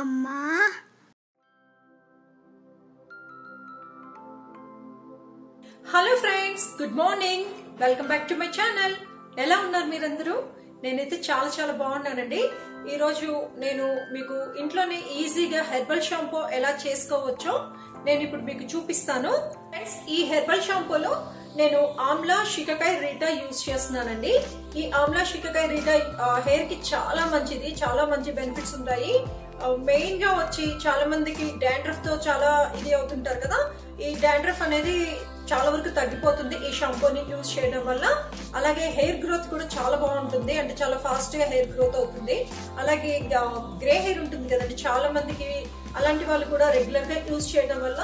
అమ్మా. Hello friends good morning welcome back to my channel ఎలా ఉన్నారు మీరందరూ? నేనైతే చాలా చాలా బాగున్నానండి. ఈరోజు నేను మీకు ఇంట్లోనే ఈజీగా హెర్బల్ షాంపూ ఎలా చేసుకోవచ్చో నేను ఇప్పుడు మీకు చూపిస్తాను. ఫ్రెండ్స్ ఈ హెర్బల్ షాంపూలో నేను ఆమ్లా షికకాయ రీటా యూజ్ చేస్తున్నానండి. ఈ ఆమ్లా షికకాయ రీటా హెయిర్కి చాలా మంచిది చాలా మంచి బెనిఫిట్స్ ఉంటాయి. మెయిన్గా వచ్చి చాలా మందికి డాండ్రఫ్తో చాలా ఇది అవుతుంటారు కదా ఈ డాండ్రఫ్ అనేది చాలా వరకు తగ్గిపోతుంది ఈ షాంపూని యూజ్ చేయడం వల్ల. అలాగే హెయిర్ గ్రోత్ కూడా చాలా బాగుంటుంది అంటే చాలా ఫాస్ట్గా హెయిర్ గ్రోత్ అవుతుంది. అలాగే గ్రే హెయిర్ ఉంటుంది కదండి చాలా మందికి అలాంటి వాళ్ళు కూడా రెగ్యులర్గా యూజ్ చేయడం వల్ల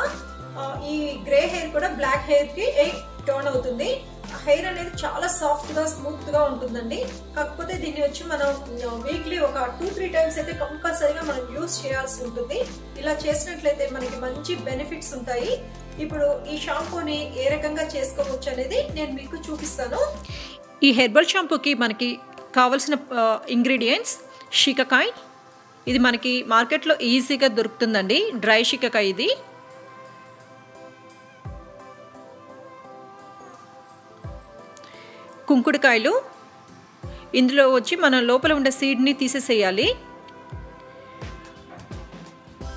ఈ గ్రే హెయిర్ కూడా బ్లాక్ హెయిర్కి టర్న్ అవుతుంది. హెయిర్ అనేది చాలా సాఫ్ట్గా స్మూత్గా ఉంటుందండి. కాకపోతే దీన్ని వచ్చి మనం వీక్లీ ఒక టూ త్రీ టైమ్స్ అయితే కంపల్సరీగా మనం యూస్ చేయాల్సి ఉంటుంది. ఇలా చేసినట్లయితే మనకి మంచి బెనిఫిట్స్ ఉంటాయి. ఇప్పుడు ఈ షాంపూని ఏ రకంగా చేసుకోవచ్చు అనేది నేను మీకు చూపిస్తాను. ఈ హెర్బల్ షాంపూకి మనకి కావలసిన ఇంగ్రీడియంట్స్ షికకాయ్. ఇది మనకి మార్కెట్లో ఈజీగా దొరుకుతుందండి. డ్రై షికకాయ ఇది. కుంకుడుకాయలు. ఇందులో వచ్చి మనం లోపల ఉండే సీడ్ని తీసేసేయాలి.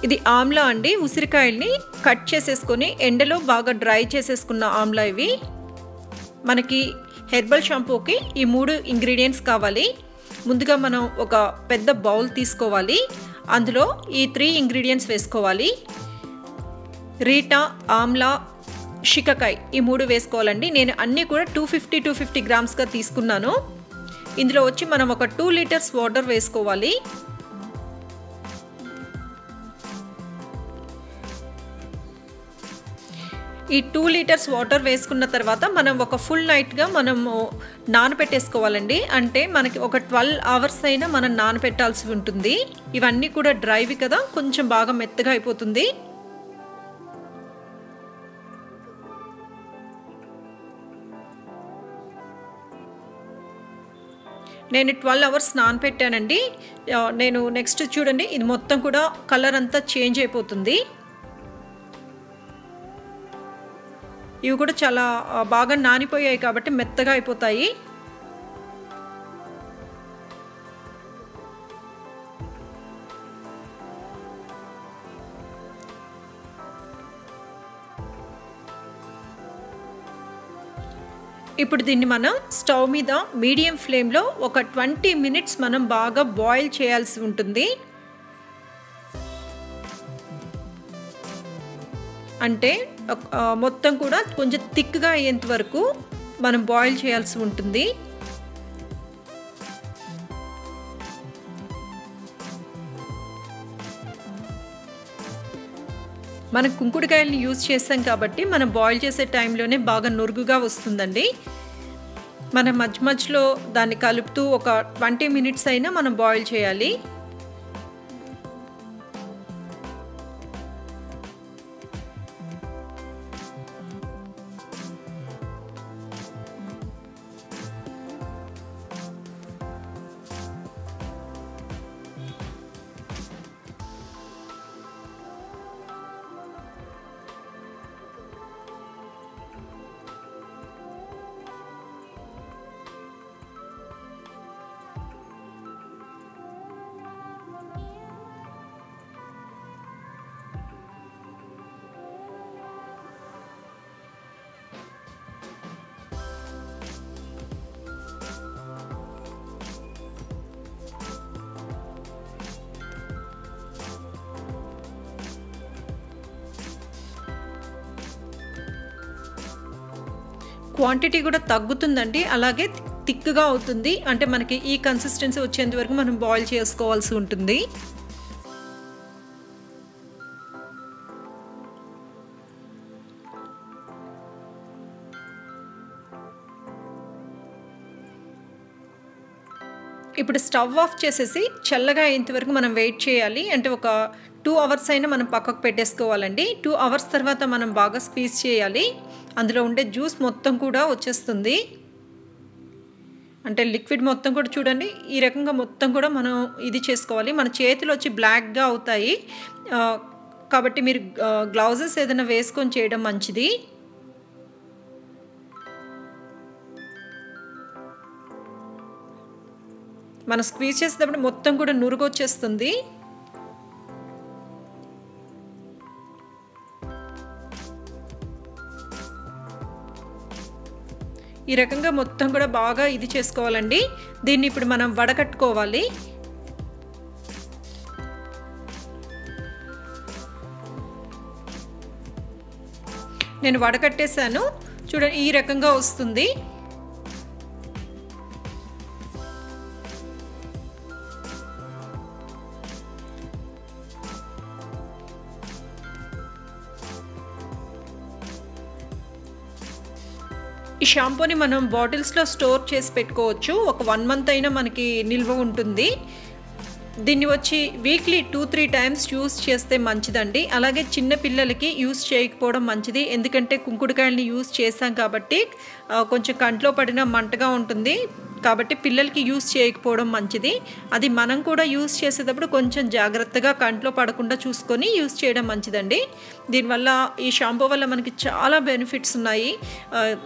ఇది ఆమ్లా అండి. ఉసిరికాయల్ని కట్ చేసేసుకొని ఎండలో బాగా డ్రై చేసేసుకున్న ఆమ్లా ఇవి. మనకి హెర్బల్ షాంపూకి ఈ మూడు ఇంగ్రీడియంట్స్ కావాలి. ముందుగా మనం ఒక పెద్ద బౌల్ తీసుకోవాలి. అందులో ఈ త్రీ ఇంగ్రీడియంట్స్ వేసుకోవాలి. రీటా ఆమ్లా షికకాయ్ ఈ మూడు వేసుకోవాలండి. నేను అన్నీ కూడా టూ ఫిఫ్టీ టూ ఫిఫ్టీ గ్రామ్స్గా తీసుకున్నాను. ఇందులో వచ్చి మనం ఒక టూ లీటర్స్ వాటర్ వేసుకోవాలి. ఈ టూ లీటర్స్ వాటర్ వేసుకున్న తర్వాత మనం ఒక ఫుల్ నైట్గా మనము నానబెట్టేసుకోవాలండి అంటే మనకి ఒక ట్వెల్వ్ అవర్స్ అయినా మనం నానబెట్టాల్సి ఉంటుంది. ఇవన్నీ కూడా డ్రైవి కదా కొంచెం బాగా మెత్తగా అయిపోతుంది. నేను ట్వెల్వ్ అవర్స్ నానపెట్టానండి నేను నెక్స్ట్ చూడండి ఇది మొత్తం కూడా కలర్ అంతా చేంజ్ అయిపోతుంది. ఇవి కూడా చాలా బాగా నానిపోయాయి కాబట్టి మెత్తగా అయిపోతాయి. ఇప్పుడు దీన్ని మనం స్టవ్ మీద మీడియం ఫ్లేమ్లో ఒక ట్వంటీ మినిట్స్ మనం బాగా బాయిల్ చేయాల్సి ఉంటుంది. అంటే మొత్తం కూడా కొంచెం థిక్గా అయ్యేంత వరకు మనం బాయిల్ చేయాల్సి ఉంటుంది. మనం కుంకుడుకాయలను యూజ్ చేస్తాం కాబట్టి మనం బాయిల్ చేసే టైంలోనే బాగా నురుగుగా వస్తుందండి. మనం మధ్య మధ్యలో దాన్ని కలుపుతూ ఒక ట్వంటీ మినిట్స్ అయినా మనం బాయిల్ చేయాలి. క్వాంటిటీ కూడా తగ్గుతుందండి. అలాగే థిక్గా అవుతుంది. అంటే మనకి ఈ కన్సిస్టెన్సీ వచ్చేంత వరకు మనం బాయిల్ చేసుకోవాల్సి ఉంటుంది. ఇప్పుడు స్టవ్ ఆఫ్ చేసేసి చల్లగా అయ్యేంత వరకు మనం వెయిట్ చేయాలి. అంటే ఒక టూ అవర్స్ అయినా మనం పక్కకు పెట్టేసుకోవాలండి. టూ అవర్స్ తర్వాత మనం బాగా స్క్వీజ్ చేయాలి. అందులో ఉండే జ్యూస్ మొత్తం కూడా వచ్చేస్తుంది. అంటే లిక్విడ్ మొత్తం కూడా చూడండి. ఈ రకంగా మొత్తం కూడా మనం ఇది చేసుకోవాలి. మన చేతులు వచ్చి బ్లాక్గా అవుతాయి. కాబట్టి మీరు గ్లౌజెస్ ఏదైనా వేసుకొని చేయడం మంచిది. మనం స్క్వీజ్ చేసేటప్పుడు మొత్తం కూడా నురుగు ఈ రకంగా మొత్తం కూడా బాగా ఇది చేసుకోవాలండి. దీన్ని ఇప్పుడు మనం వడకట్టుకోవాలి. నేను వడకట్టేశాను. చూడండి ఈ రకంగా వస్తుంది. ఈ షాంపూని మనం బాటిల్స్లో స్టోర్ చేసి పెట్టుకోవచ్చు. ఒక వన్ మంత్ అయినా మనకి నిల్వ ఉంటుంది. దీన్ని వచ్చి weekly two three times use చేస్తే మంచిదండి. అలాగే చిన్న పిల్లలకి యూస్ చేయకపోవడం మంచిది. ఎందుకంటే కుంకుడుకాయల్ని యూస్ చేస్తాం కాబట్టి కొంచెం కంట్లో పడిన మంటగా ఉంటుంది. కాబట్టి పిల్లలకి యూస్ చేయకపోవడం మంచిది. అది మనం కూడా యూస్ చేసేటప్పుడు కొంచెం జాగ్రత్తగా కంట్లో పడకుండా చూసుకొని యూస్ చేయడం మంచిదండి. దీనివల్ల ఈ షాంపూ వల్ల మనకి చాలా బెనిఫిట్స్ ఉన్నాయి.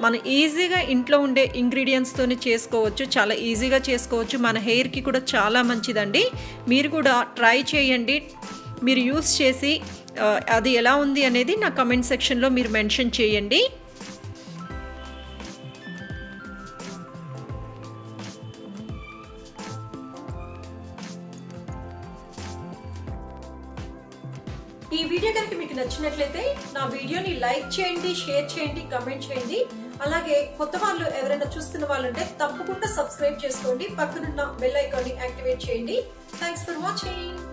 మనం ఈజీగా ఇంట్లో ఉండే ఇంగ్రీడియంట్స్తోనే చేసుకోవచ్చు. చాలా ఈజీగా చేసుకోవచ్చు. మన హెయిర్కి కూడా చాలా మంచిదండి. మీరు కూడా ట్రై చేయండి. మీరు యూస్ చేసి అది ఎలా ఉంది అనేది నా కమెంట్ సెక్షన్లో మీరు మెన్షన్ చేయండి. ఈ వీడియో కనుక మీకు నచ్చినట్లయితే నా వీడియోని లైక్ చేయండి షేర్ చేయండి కమెంట్ చేయండి. అలాగే కొత్త వాళ్ళు ఎవరైనా చూస్తున్న వాళ్ళు ఉంటే తప్పకుండా సబ్స్క్రైబ్ చేసుకోండి. పక్కనున్న బెల్ ఐకాన్ని యాక్టివేట్ చేయండి. Thanks for watching